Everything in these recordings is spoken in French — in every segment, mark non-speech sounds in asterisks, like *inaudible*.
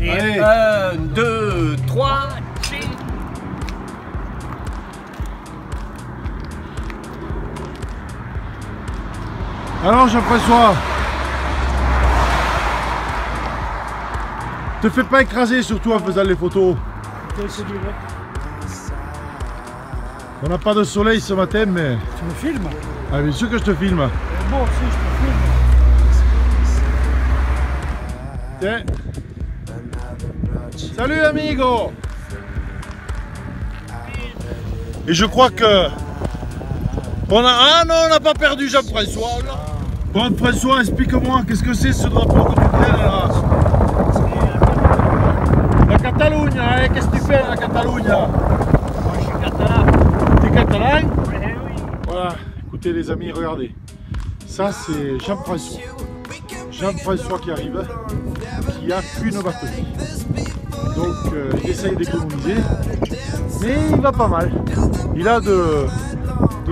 Et Allez. 1, 2, 3, chill. Alors Jean-François Te fais pas écraser surtout en faisant les photos. On n'a pas de soleil ce matin mais... Tu me filmes? Ah bien sûr que je te filme. Moi aussi, je te filme. Tiens. Salut amigo Et je crois que... On a... Ah non, on n'a pas perdu Jean-François. là. Bon François, explique-moi, qu'est-ce que c'est ce drapeau que tu traînes là La Catalogne, hein, qu'est-ce que tu fais la Catalogne Moi, je suis catalan. T'es catalan? Eh oui. Voilà, écoutez les amis, regardez. Ça c'est Jean-François. Jean-François qui arrive, qui a qu'une batterie. Donc euh, il essaye d'économiser, mais il va pas mal. Il a de,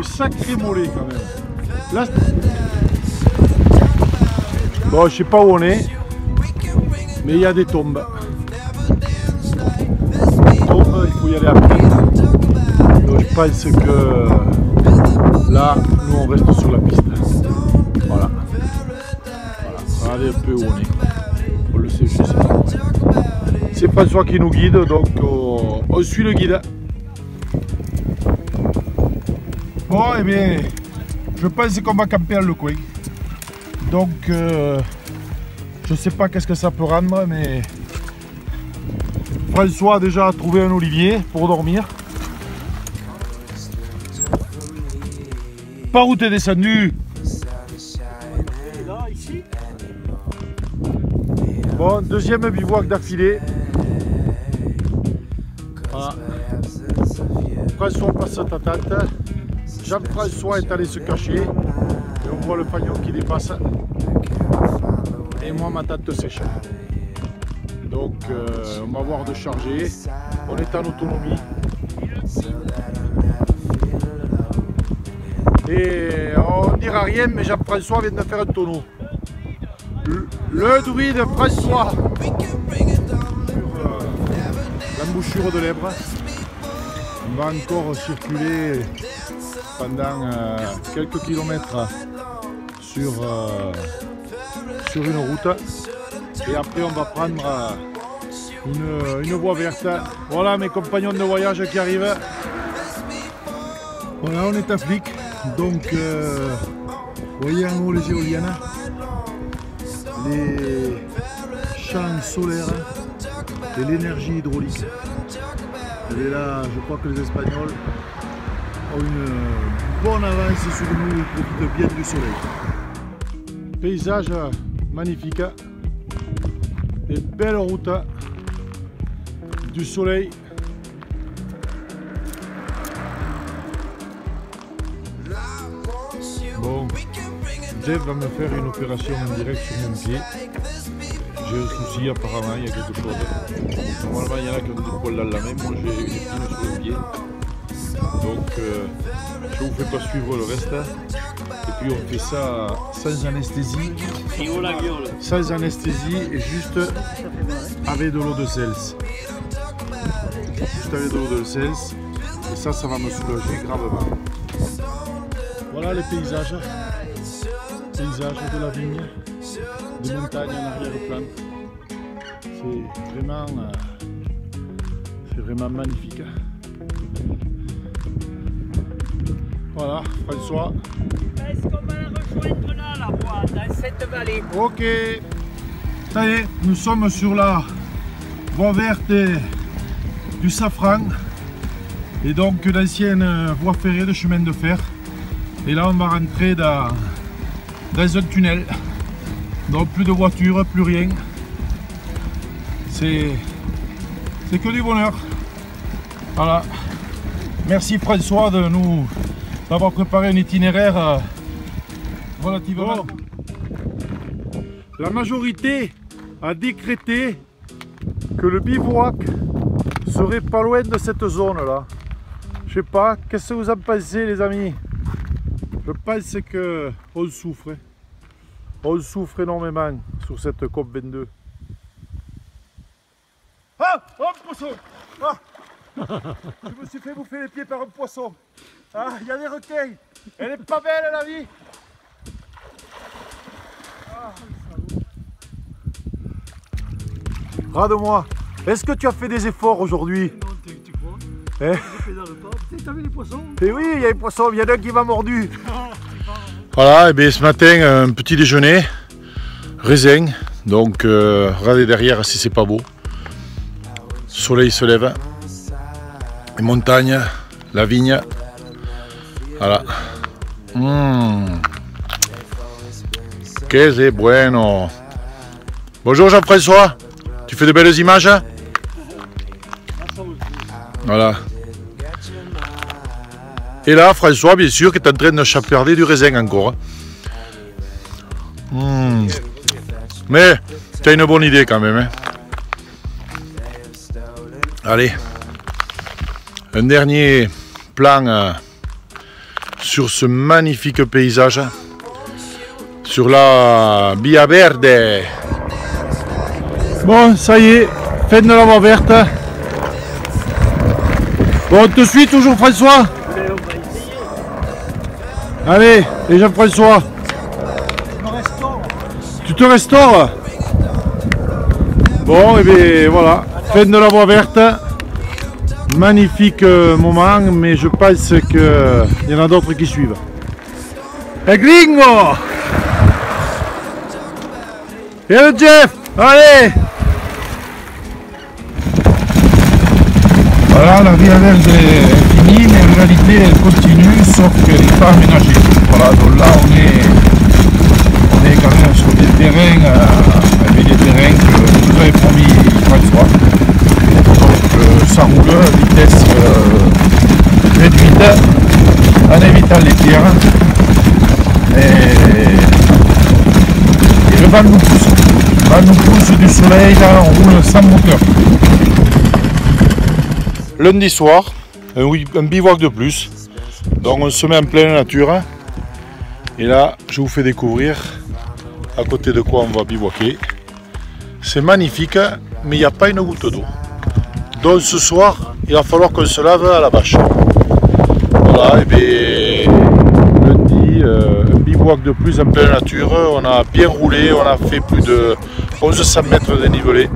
sacrés mollets quand même. Là, bon, je sais pas où on est, mais il y a des tombes. Tombes, il faut y aller après. Donc je pense que là, nous on reste sur la piste. Voilà. Voilà. Regardez un peu où on est. François qui nous guide, donc on, on suit le guide. Bon, et bien, je pense qu'on va camper dans le coin. Donc, euh, je sais pas qu'est-ce que ça peut rendre, mais François a déjà trouvé un olivier pour dormir. Par où t'es descendu? Bon, deuxième bivouac d'affilée. François passe tente. Jean-François est allé se cacher. Et on voit le pagnon qui dépasse. Et moi, ma tente sèche. Donc, euh, on va voir de charger. On est en autonomie. Et on ne dira rien, mais Jean-François vient de faire un tonneau. Le, le druide François sur euh, l'embouchure de l'Ebre. Va encore circuler pendant euh, quelques kilomètres sur, euh, sur une route. Et après, on va prendre euh, une, une voie verte. Voilà mes compagnons de voyage qui arrivent. Voilà, on est à Flic. Donc, vous voyez en haut les éoliennes les champs solaires et l'énergie hydraulique. Et là, je crois que les Espagnols ont une bonne avance sur nous, ils profitent bien du soleil. Paysage magnifique, des belles routes, du soleil. Bon, Jeff va me faire une opération en direct sur mon pied. J'ai un souci apparemment, il y a quelque chose. Il y en a qui ont des poils dans la main, moi j'ai une épine sur le pied. Donc euh, je vous fais pas suivre le reste. Et puis on fait ça sans anesthésie, sans anesthésie et juste avec de l'eau de sels. Juste avec de l'eau de sels. Et ça, ça va me soulager gravement. Voilà les paysages. Paysages de la vigne, des montagnes en arrière-plan. C'est vraiment, euh, c'est vraiment magnifique. Voilà, François. Est-ce qu'on va la rejoindre là, la voie, dans cette vallée? Ok. Ça y est, nous sommes sur la voie verte du safran. Et donc l'ancienne voie ferrée de chemin de fer. Et là on va rentrer dans, dans un tunnel. Donc plus de voitures, plus rien. C'est c'est que du bonheur. Voilà. Merci François de nous d'avoir préparé un itinéraire euh, relativement. La majorité a décrété que le bivouac serait pas loin de cette zone là. Je sais pas, qu'est-ce que vous en pensez les amis? Je pense que on souffre. hein. On souffre énormément sur cette COP22. Ah Oh, un poisson Ah Je me suis fait bouffer les pieds par un poisson. Ah, il y a des requins. Elle est pas belle la vie. Ah. Rade-moi. Est-ce que tu as fait des efforts aujourd'hui Non, tu tu crois? Eh Je t'as vu les poissons? Eh oui, il y a un poisson, il y en a un qui m'a mordu. Voilà, et bien ce matin, un petit déjeuner, raisin. Donc, euh, regardez derrière si c'est pas beau. Le soleil se lève. Les montagnes, la vigne. Voilà. Mmh. Que c'est bueno. Bonjour Jean-François. Tu fais de belles images hein? Voilà. Et là, François, bien sûr, qui est en train de chapearder du raisin encore. Mmh. Mais, tu as une bonne idée quand même. hein. Allez. Un dernier plan euh, sur ce magnifique paysage. Sur la Via Verde. Bon, ça y est, fin de la voie verte. Bon, on te suit toujours, François Allez, et Jean-François, Je me restaure. tu te restaures Bon, et bien voilà, fin de la voie verte. Magnifique euh, moment, mais je pense qu'il y en a d'autres qui suivent. Et gringo Et le Jeff Allez Voilà, la Via Verde est finie, mais en réalité elle continue, sauf qu'elle n'est pas aménagée. Voilà, donc là on est, on est quand même sur des terrains, euh, avec des terrains que nous avait promis Euh, ça roule à vitesse euh, réduite, en évitant les pierres. Et, le vent nous pousse. Nous pousse du soleil, là on roule sans moteur. lundi soir, un, un bivouac de plus. Donc on se met en pleine nature. Et là, je vous fais découvrir à côté de quoi on va bivouaquer. C'est magnifique, mais il n'y a pas une goutte d'eau. Donc ce soir, il va falloir qu'on se lave à la bâche. Voilà, et bien lundi, euh, un bivouac de plus en pleine nature. On a bien roulé, on a fait plus de 1100 mètres de dénivelé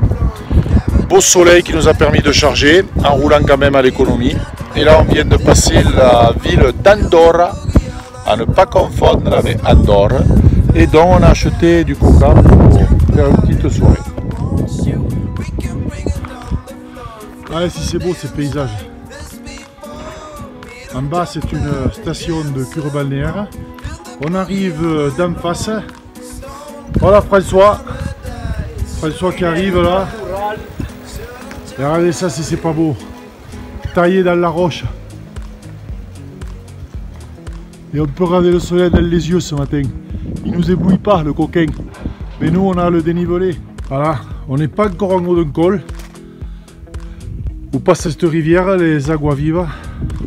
beau soleil qui nous a permis de charger en roulant quand même à l'économie. Et là, on vient de passer la ville d'Andorra, à ne pas confondre avec Andorre. Et donc, on a acheté du coca pour faire une petite soirée. Allez, si c'est beau ces paysages. En bas, c'est une station de cure balnéaire. On arrive d'en face. Voilà François. François qui arrive là. Et regardez ça si c'est pas beau. Taillé dans la roche. Et on peut regarder le soleil dans les yeux ce matin. Il nous éblouit pas le coquin. Mais nous on a le dénivelé. Voilà, on n'est pas encore en haut d'un col. Où passe cette rivière, les aguas vives.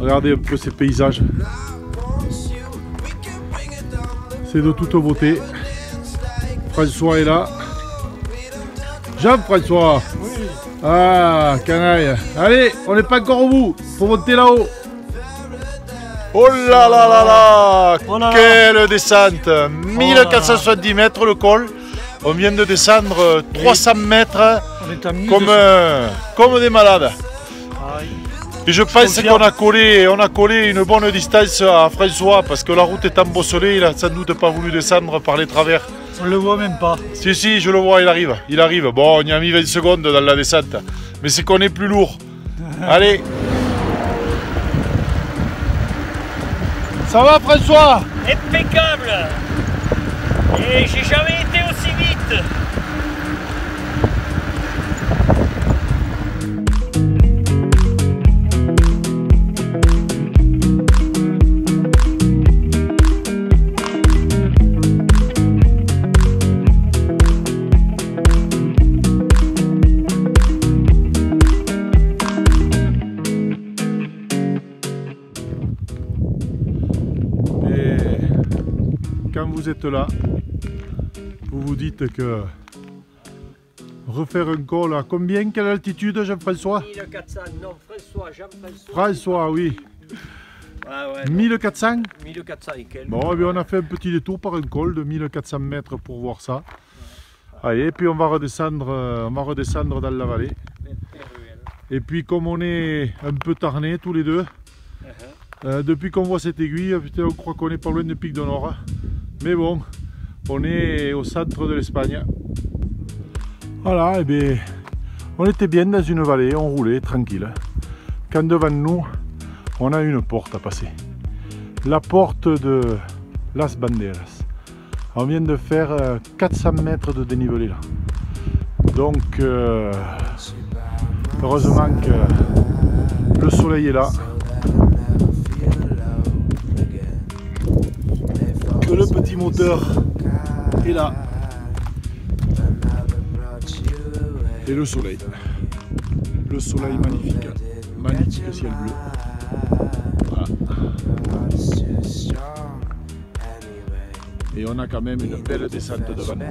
Regardez un peu ces paysages. C'est de toute beauté. François est là. Jean-François Ah, canaille Allez, on n'est pas encore au bout Faut monter là-haut Oh là là là là Oh là là. Quelle descente 1470 mètres le col. On vient de descendre euh, 300 mètres On est à 1200. comme, euh, comme des malades. Et je pense qu'on a collé, on a collé une bonne distance à François parce que la route est embosselée, il a sans doute pas voulu descendre par les travers. On le voit même pas. Si, si, je le vois, il arrive. Il arrive. Bon, on y a mis 20 secondes dans la descente. Mais c'est qu'on est plus lourd. *laughs* Allez. Ça va, François? Impeccable Et j'ai jamais été aussi vite vous êtes là, vous vous dites que refaire un col à combien Quelle altitude, Jean-François? 1400, non, François, Jean-François. François, oui. Ah ouais, non, 1400 1400 et quelques. Bon, eh bien, on a fait un petit détour par un col de 1400 mètres pour voir ça. Allez, puis on va redescendre, on va redescendre dans la vallée. Et puis comme on est un peu tarnés tous les deux, euh, depuis qu'on voit cette aiguille, on croit qu'on est pas loin de Pic de Nord. Mais bon, on est au centre de l'Espagne. Voilà, et bien, on était bien dans une vallée, on roulait tranquille. Quand devant nous, on a une porte à passer. La porte de Las Banderas. On vient de faire euh, 400 mètres de dénivelé là. Donc, euh, heureusement que le soleil est là. Que le petit moteur est là. Et le soleil. Le soleil magnifique. Magnifique ciel bleu. Et on a quand même une belle descente devant nous.